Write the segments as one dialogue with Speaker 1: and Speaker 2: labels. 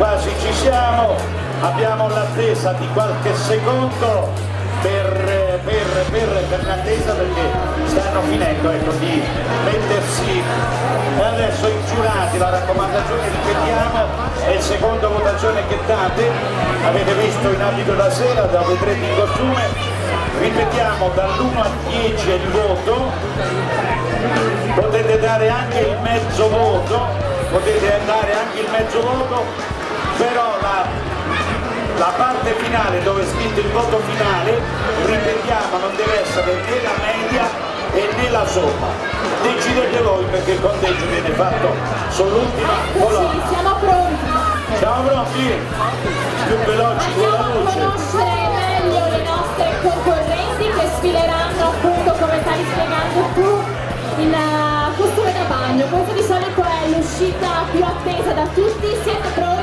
Speaker 1: quasi ci siamo, abbiamo l'attesa di qualche secondo per, per, per, per l'attesa perché stanno finendo ecco, di mettersi adesso i giurati, la raccomandazione ripetiamo, è il secondo votazione che date, avete visto in abito da sera, da vedrete in costume, ripetiamo dall'1 a 10 è il voto, potete dare anche il mezzo voto, potete dare anche il mezzo voto, però la, la parte finale dove è scritto il voto finale, ripetiamo, non deve essere né la media e né la somma. Decidete voi perché il conteggio viene fatto sull'ultima colonna.
Speaker 2: Siamo pronti.
Speaker 1: Siamo pronti? Più veloci con la
Speaker 2: Andiamo a
Speaker 1: luce.
Speaker 2: conoscere meglio le nostre concorrenti che sfileranno appunto come stai spiegando tu in eh, costume da bagno. Questa di solito è l'uscita più attesa da tutti. Siete pronti?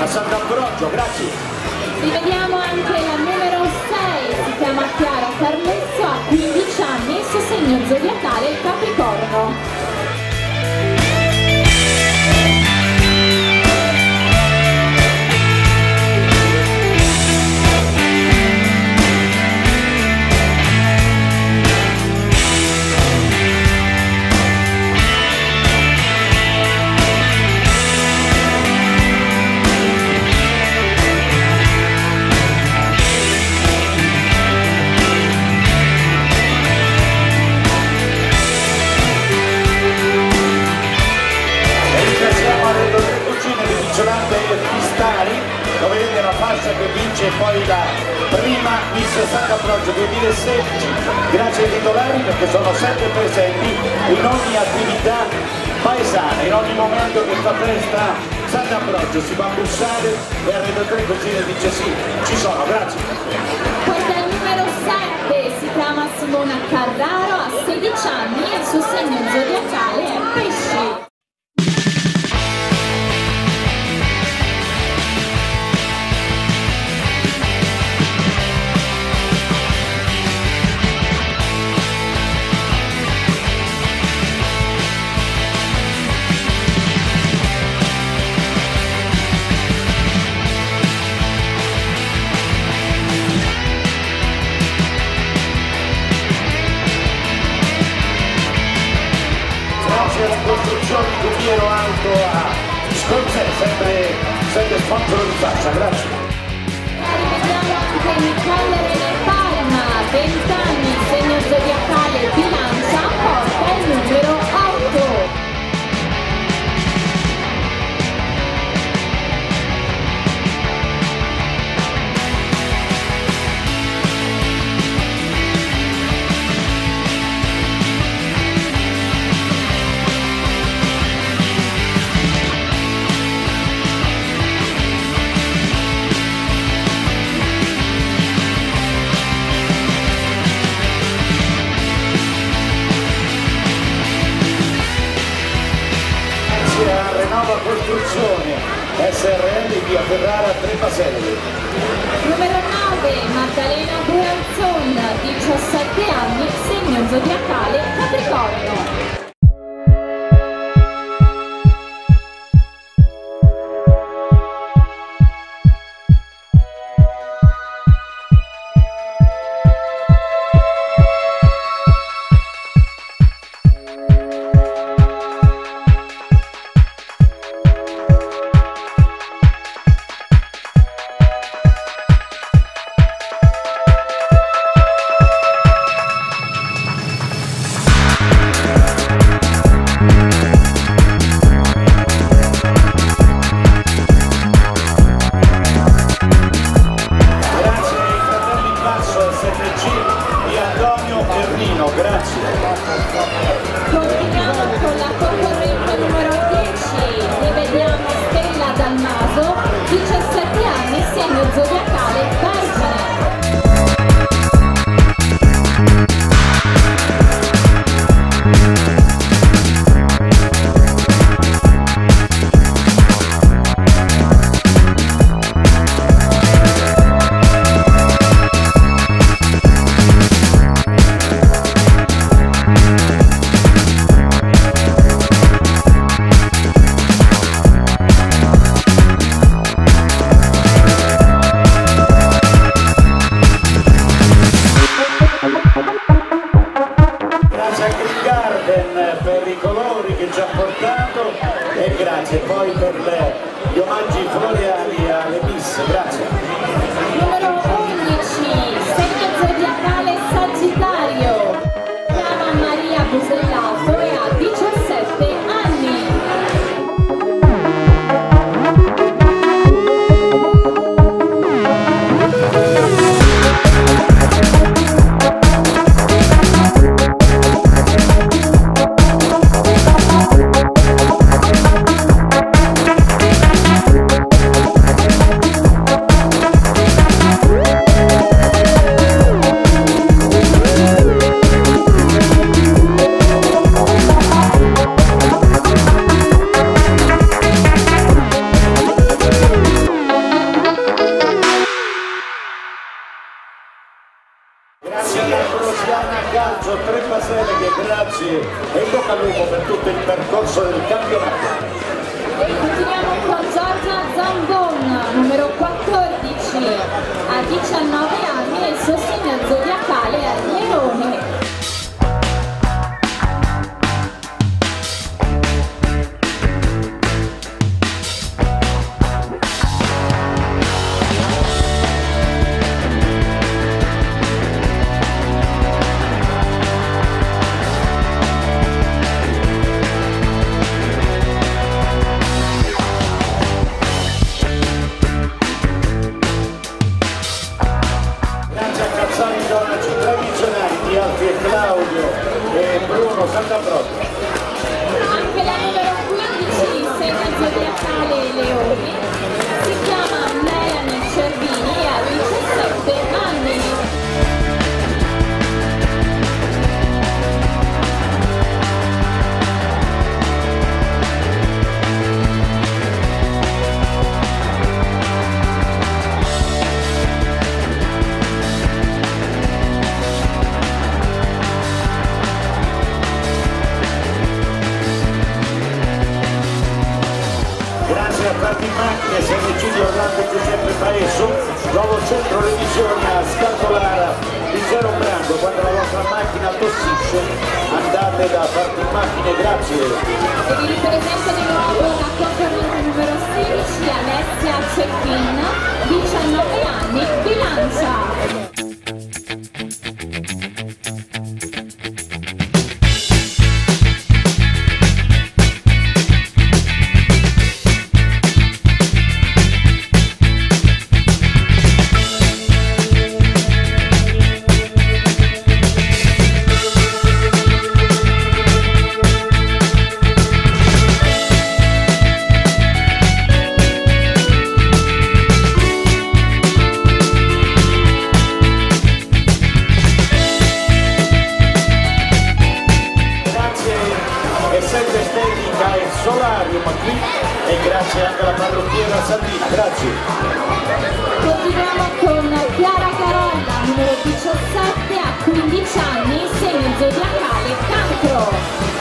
Speaker 1: a Sant'Ambrogio,
Speaker 2: grazie. Rivediamo anche la numero
Speaker 1: 6, si
Speaker 2: chiama Chiara Carlezzo, ha 15 anni, il suo segno zodiacale è il
Speaker 1: Capricorno. Prima Miss Sant'Ambrogio 2016, grazie ai titolari perché sono sempre presenti in ogni attività paesana, in ogni momento che fa festa Sant'Ambrogio si va a bussare e al redattore Cugine dice sì, ci sono, grazie.
Speaker 2: È il numero 7, si chiama Simona Carraro, ha 16 anni e il suo segno zodiacale è pesci.
Speaker 1: Costruzione, SRL via Ferrara Trepaselli.
Speaker 2: Numero 9, Maddalena Buranzon, 17 anni, segno zodiacale Capricorno.
Speaker 1: grande standing al Solario qui e grazie anche alla parrucchiera Sandina, grazie.
Speaker 2: Continuiamo con Chiara Carolla, numero 17 a 15 anni, segno zodiacale cancro.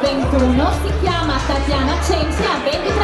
Speaker 2: 21, si chiama Tatiana Cenci, ha 23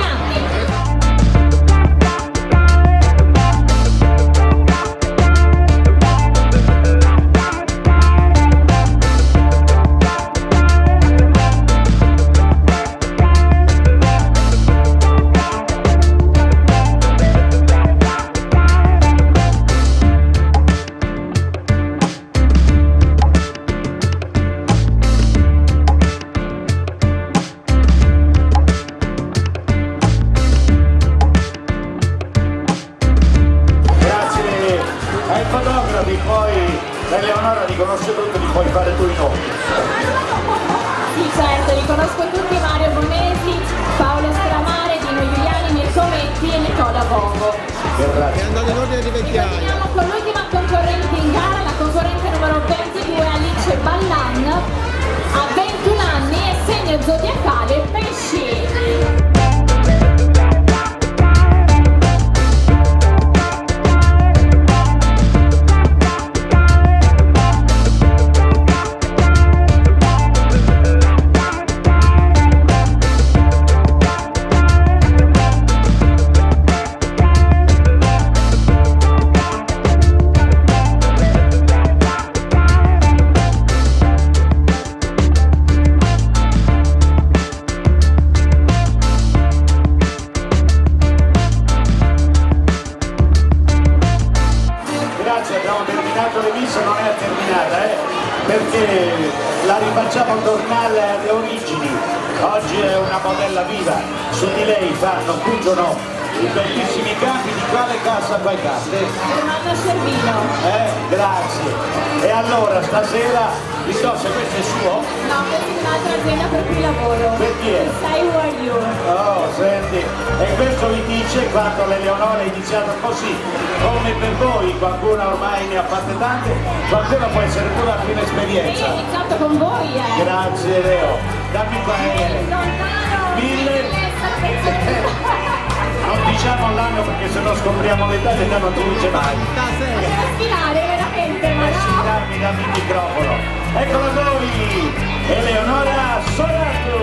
Speaker 1: Eleonora Sonato.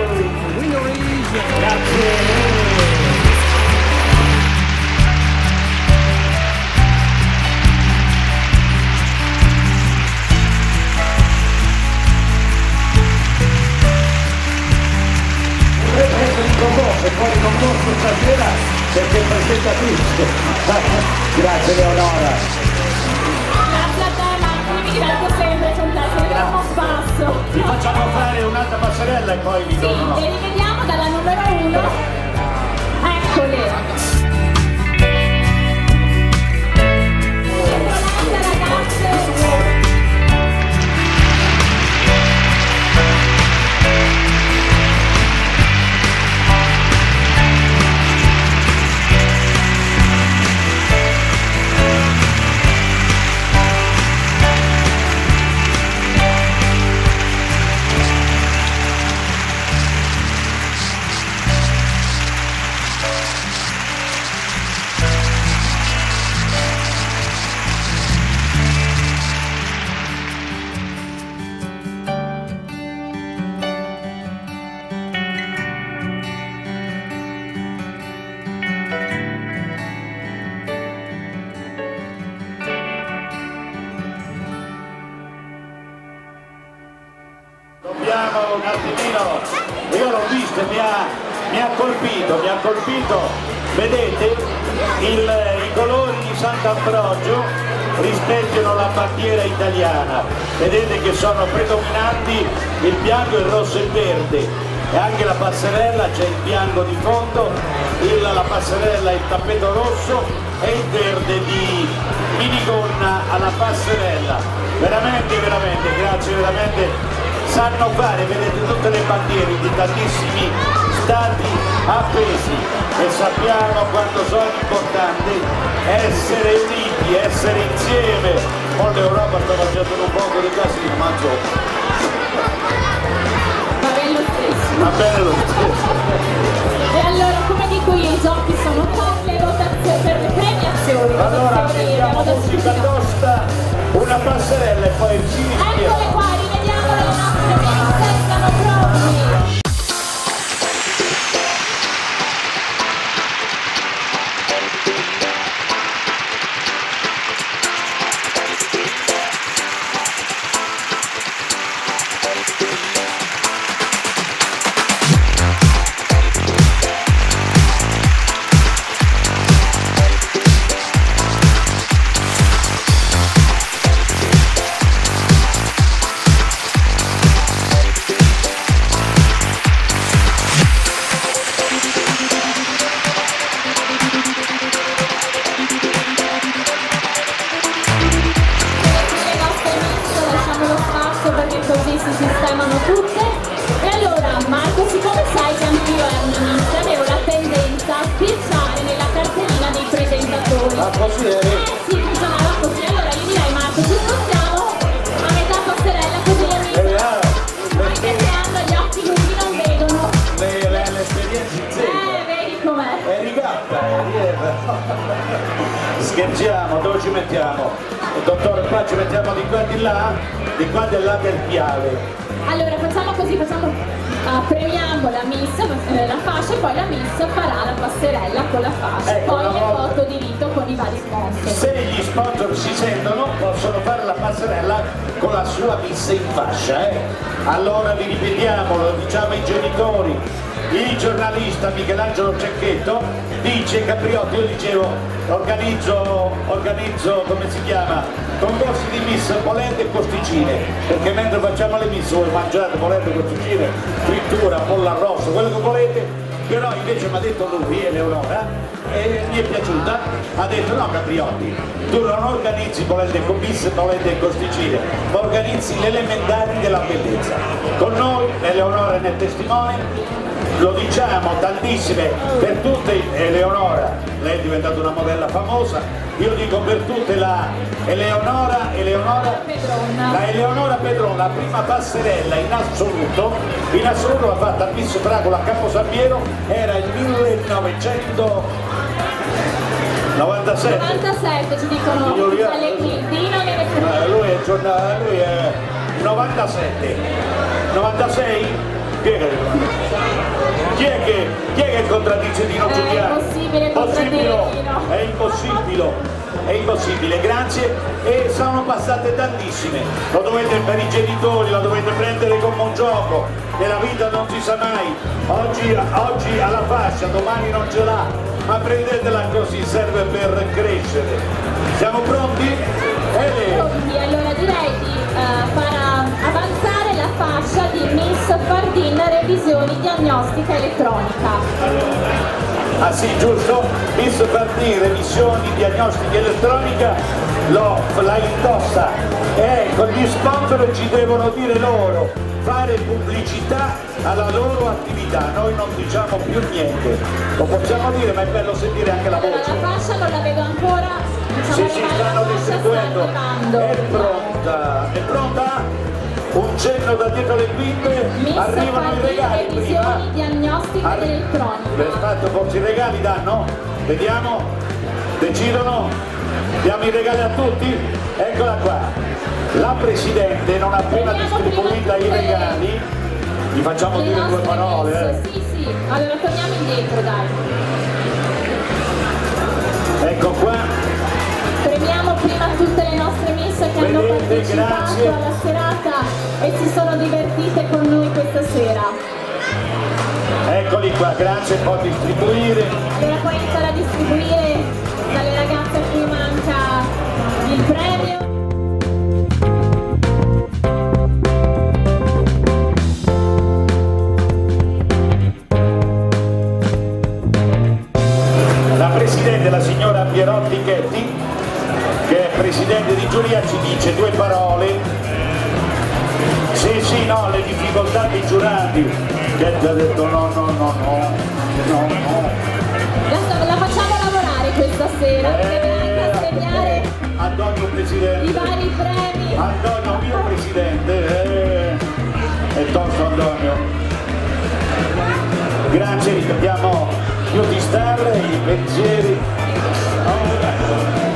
Speaker 1: Grazie. Concorso poi in concorso stasera perché presentatrice. Grazie Eleonora.
Speaker 2: Grazie a te, Marco, spasso.
Speaker 1: Vi facciamo fare un'altra passerella e poi vi
Speaker 2: Sì,
Speaker 1: dono.
Speaker 2: e rivediamo dalla numero uno. Eccole.
Speaker 1: Attimino, io l'ho visto, mi ha, mi ha colpito, mi ha colpito, vedete? Il- i colori di Sant'Ambrogio rispecchiano la bandiera italiana, vedete che sono predominanti il bianco, il rosso e il verde. E anche la passerella c'è il bianco di fondo, il- la passerella il tappeto rosso e il verde di minigonna alla passerella, veramente veramente, grazie veramente sanno fare, vedete tutte le bandiere di tantissimi stati appesi e sappiamo quanto sono importanti essere uniti, essere insieme. Con l'Europa sta facendo un poco di casi di mazzo,
Speaker 2: Va bene lo stesso.
Speaker 1: va bene lo stesso.
Speaker 2: E allora, come dico io, i giochi sono per le votazioni, per le premiazioni.
Speaker 1: Allora mettiamo musica tosta, una passerella e poi ci
Speaker 2: Eccole
Speaker 1: là, di qua e di là del piave.
Speaker 2: Allora facciamo così, facciamo, ah, premiamo la miss, eh, la fascia e poi la miss farà la passerella con la fascia,
Speaker 1: Ecco,
Speaker 2: poi le
Speaker 1: volta.
Speaker 2: foto di rito con i vari sponsor.
Speaker 1: Se gli sponsor si sentono, possono fare la passerella con la sua miss in fascia. eh. Allora vi ripetiamo, lo diciamo ai genitori, il giornalista Michelangelo Cecchetto dice Capriotti, io dicevo organizzo, organizzo, come si chiama, concorsi di miss polente e costicine, perché mentre facciamo le miss voi mangiate polente, costicine, frittura, pollo arrosto, quello che volete, però invece mi ha detto lui, Eleonora, e mi è piaciuta, ha detto no Capriotti, tu non organizzi polente con bis, polente e costicine, ma organizzi le elementari della bellezza. Con noi, Eleonora ne è testimone, lo diciamo tantissime per tutte Eleonora lei è diventata una modella famosa io dico per tutte la Eleonora Eleonora la Eleonora Pedrona la prima passerella in assoluto in assoluto l'ha fatta a Miss Fragola a Campo San Piero era il 1900 97
Speaker 2: 97 ci dicono
Speaker 1: Giulia.
Speaker 2: Dino
Speaker 1: Eh, lui è giornale, lui è 97 96 chi è che, chi è che, chi è che contraddice Dino
Speaker 2: È
Speaker 1: Giuliano?
Speaker 2: impossibile contraddire Dino.
Speaker 1: è impossibile. È impossibile. Grazie. E sono passate tantissime. Lo dovete per i genitori lo dovete prendere come un gioco. Nella vita non si sa mai. Oggi, oggi alla fascia domani non ce l'ha. Ma prendetela così serve per crescere. Siamo pronti? Ele?
Speaker 2: Pronti, allora direi di eh, far avanzare la fascia di Miss Fardin Revisioni Diagnostica Elettronica.
Speaker 1: Ah sì, giusto? Miss Fardin Revisioni Diagnostica Elettronica lo, la indossa. E ecco gli sponsor ci devono dire loro fare pubblicità alla loro attività. Noi non diciamo più niente. Lo possiamo dire ma è bello sentire anche la
Speaker 2: Allora
Speaker 1: voce.
Speaker 2: la fascia non la vedo ancora, diciamo
Speaker 1: sì sì stanno distribuendo. è pronta. È pronta? Un cenno da dietro le quinte arrivano i regali prima
Speaker 2: Diagnostica
Speaker 1: Arri-
Speaker 2: Elettronica.
Speaker 1: Aspetta, forse i regali danno? Vediamo? Decidono? Diamo i regali a tutti? Eccola qua. La Presidente non appena
Speaker 2: Vediamo
Speaker 1: distribuita i regali, gli facciamo dire due parole.
Speaker 2: Miss,
Speaker 1: eh.
Speaker 2: Sì, sì, allora torniamo indietro dai. Prima tutte le nostre miss che hanno partecipato
Speaker 1: grazie.
Speaker 2: alla serata e si sono divertite con noi questa sera.
Speaker 1: eccoli qua, grazie, può distribuire.
Speaker 2: Allora poi iniziare a distribuire dalle ragazze a cui manca il premio.
Speaker 1: Presidente di giuria, ci dice due parole. Sì, sì, no, le difficoltà dei giurati. Chetti ha detto no, no, no, no, no, no.
Speaker 2: La, la facciamo lavorare questa sera, anche assegnare
Speaker 1: Antonio Presidente.
Speaker 2: i vari premi.
Speaker 1: Antonio, mio Presidente. Eh, è tosto Antonio. Grazie, ripetiamo più di star, i pensieri.
Speaker 2: Nascondile,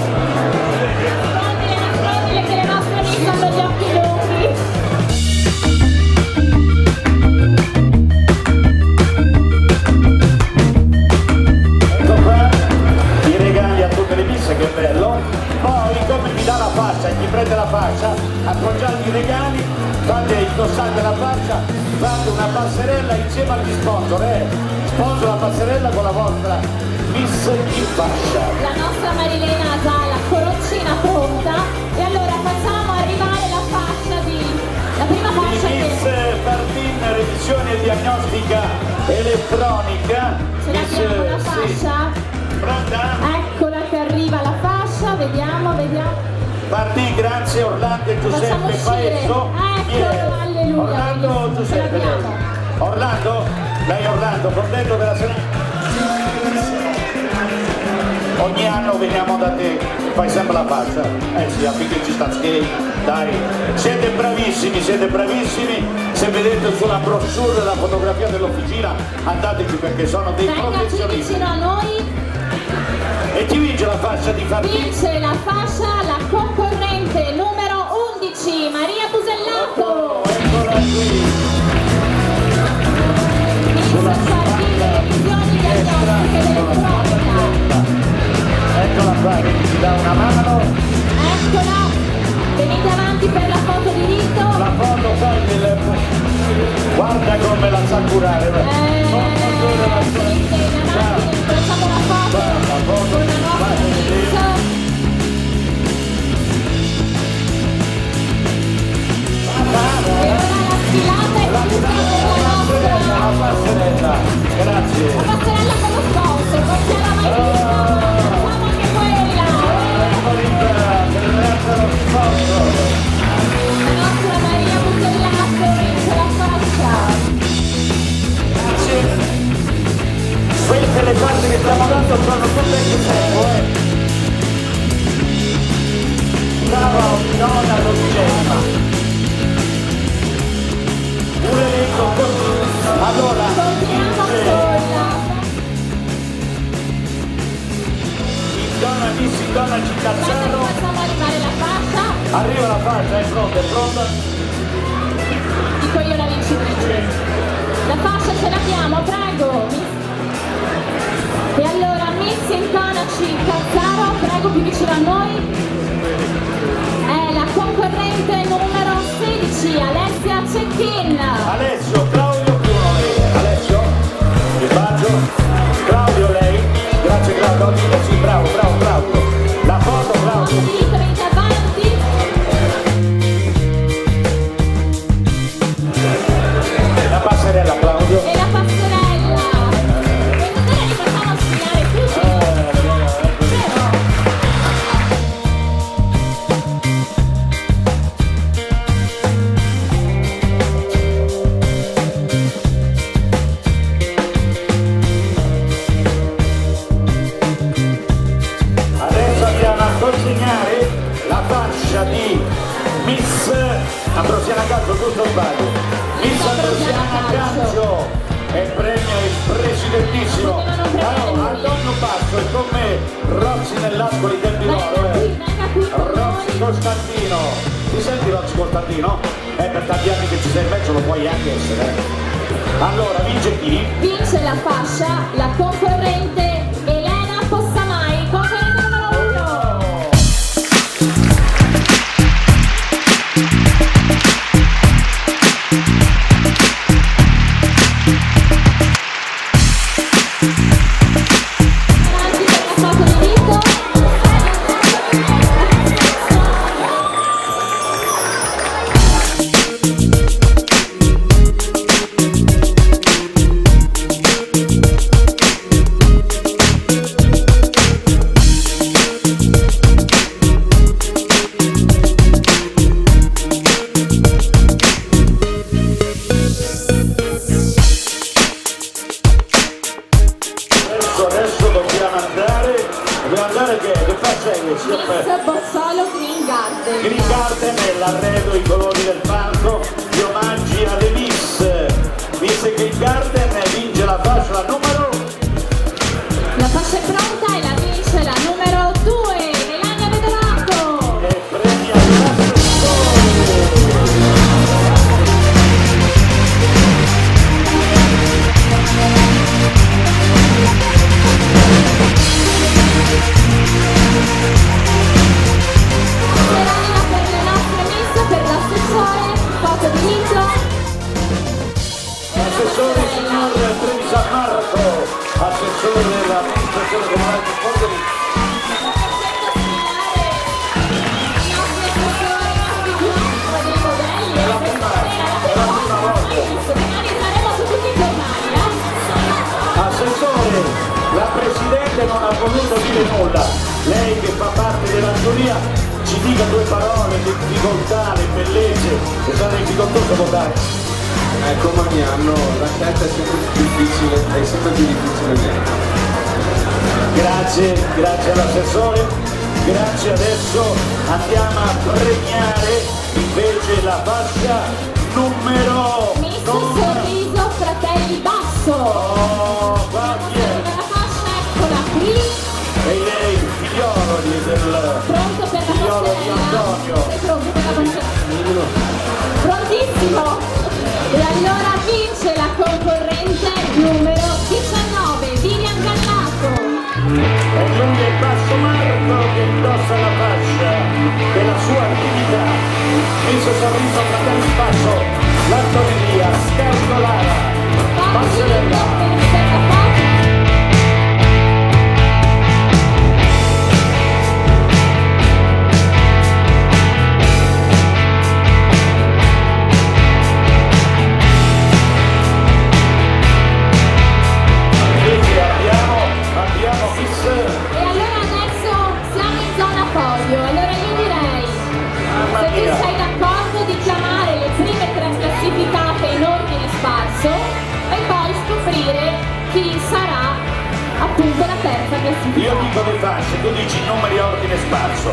Speaker 1: fotografia dell'officina, andateci perché sono dei
Speaker 2: Venga
Speaker 1: professionisti.
Speaker 2: vicino a noi,
Speaker 1: E chi vince la fascia di Fardin?
Speaker 2: vince la fascia Giovanna Cicazzano. La
Speaker 1: Arriva la fascia, è pronta, è pronta.
Speaker 2: Dico io la vincitrice. La fascia ce l'abbiamo, prego. E allora, Miss intonaci Cicazzaro, prego più vicino a noi. È la concorrente numero 16, Alessia Cecchin.
Speaker 1: Alessio, bravo. nell'angolo del Milano eh. Costantino ti senti Roxy Costantino? Eh per tanti anni che ci sei in mezzo lo puoi anche essere allora vince chi?
Speaker 2: vince la fascia la concorrente
Speaker 1: Absolutely. Fasce, tu dici numeri ordine sparso.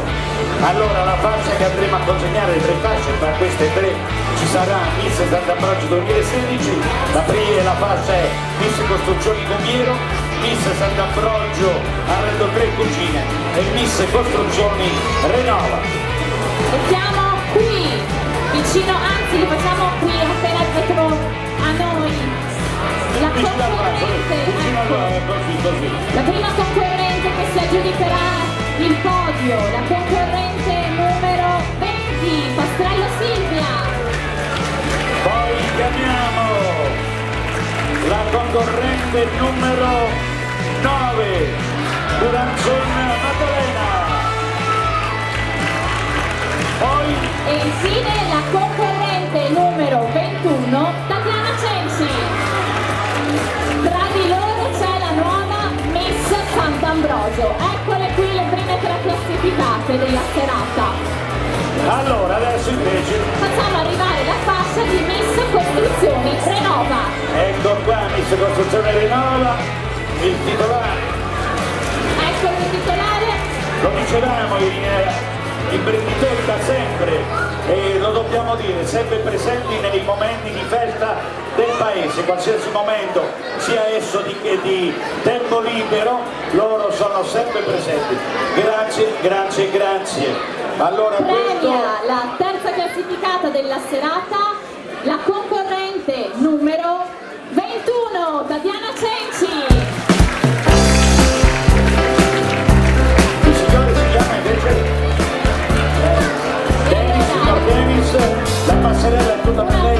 Speaker 1: Allora la fascia che andremo a consegnare, le tre fasce, tra queste tre ci sarà Miss Sant'Ambrogio 2016, la prima la fascia è Miss Costruzioni Comiero, Miss Sant'Ambrogio Arredo 3 Cucine e Miss Costruzioni Renova.
Speaker 2: E siamo qui, vicino, anzi li facciamo qui appena dietro a noi. La concorrente, ecco,
Speaker 1: così, così.
Speaker 2: la prima concorrente che si aggiudicherà il podio, la concorrente numero 20, Pastrello Silvia.
Speaker 1: Poi chiamiamo la concorrente numero 9, Duranzon Maddalena. Poi
Speaker 2: E infine la concorrente numero 21, Sant'Ambrogio. Eccole qui le prime tre classificate della serata.
Speaker 1: allora adesso invece
Speaker 2: Facciamo arrivare la fascia di Miss Costruzioni Renova.
Speaker 1: ecco qua Miss Costruzione Renova, il titolare,
Speaker 2: Eccolo il titolare.
Speaker 1: lo dicevamo in eh, imprenditori da sempre e lo dobbiamo dire, sempre presenti nei momenti di festa del paese, qualsiasi momento, sia esso di, di tempo libero, loro sono sempre presenti. Grazie, grazie, grazie. Allora questo
Speaker 2: Premia la terza classificata della serata, la
Speaker 1: passerella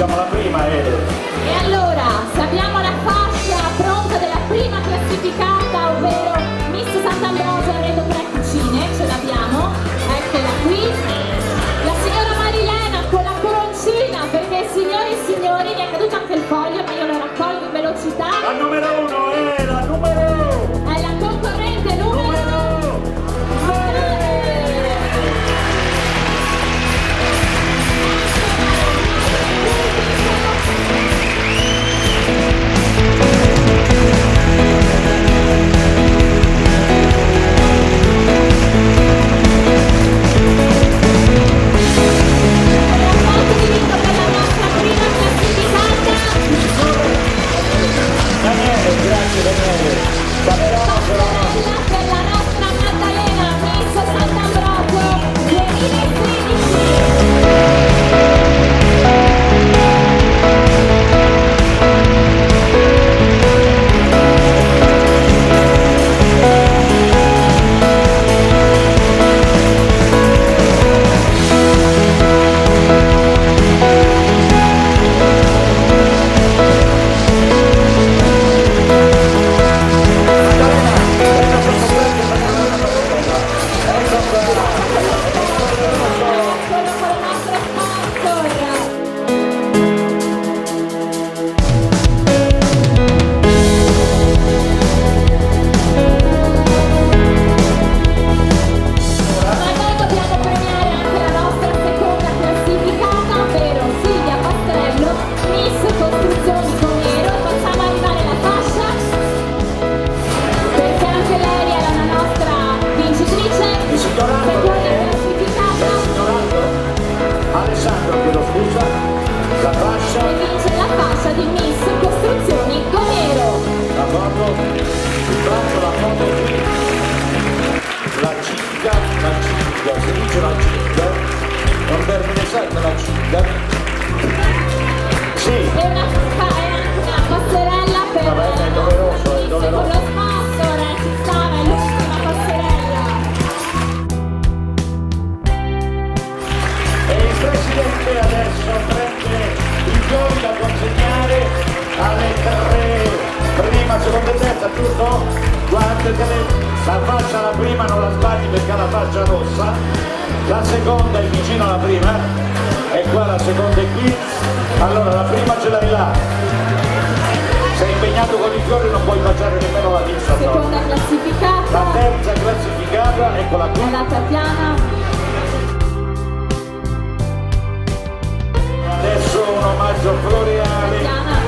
Speaker 1: diciamo la prima è.
Speaker 2: E allora, se
Speaker 1: le- la faccia la prima non la sbagli perché ha la faccia rossa, la seconda è vicino alla prima, e qua la seconda è qui, allora la prima ce l'hai là, sei impegnato con i fiori non puoi baciare nemmeno la no?
Speaker 2: Seconda
Speaker 1: La
Speaker 2: classificata
Speaker 1: terza classificata, eccola qui.
Speaker 2: è la Tatiana.
Speaker 1: Adesso un omaggio floreale,
Speaker 2: Tatiana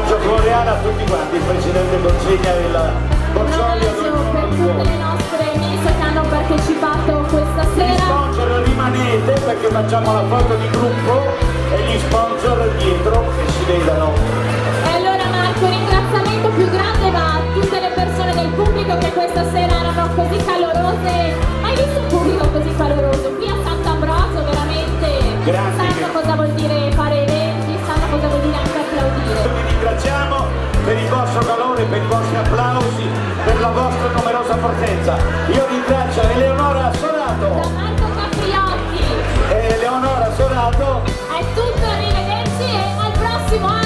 Speaker 1: omaggio floreale a tutti quanti, il Presidente consegna il
Speaker 2: Un
Speaker 1: ognuno
Speaker 2: per tutte le nostre miss che hanno partecipato questa
Speaker 1: Gli
Speaker 2: sera.
Speaker 1: sponsor rimanete perché facciamo la foto di gruppo e gli sponsor dietro che si vedano.
Speaker 2: E allora Marco, il ringraziamento più grande va a tutte le persone del pubblico che questa sera erano così calorose. Hai visto un pubblico così caloroso? Qui a Sant'Ambrosio veramente
Speaker 1: Grandi
Speaker 2: sanno cosa vuol dire
Speaker 1: per il vostro calore, per i vostri applausi, per la vostra numerosa fortezza. Io ringrazio Eleonora Sonato.
Speaker 2: Eleonora Sonato.
Speaker 1: È tutto, arrivederci
Speaker 2: e al prossimo anno.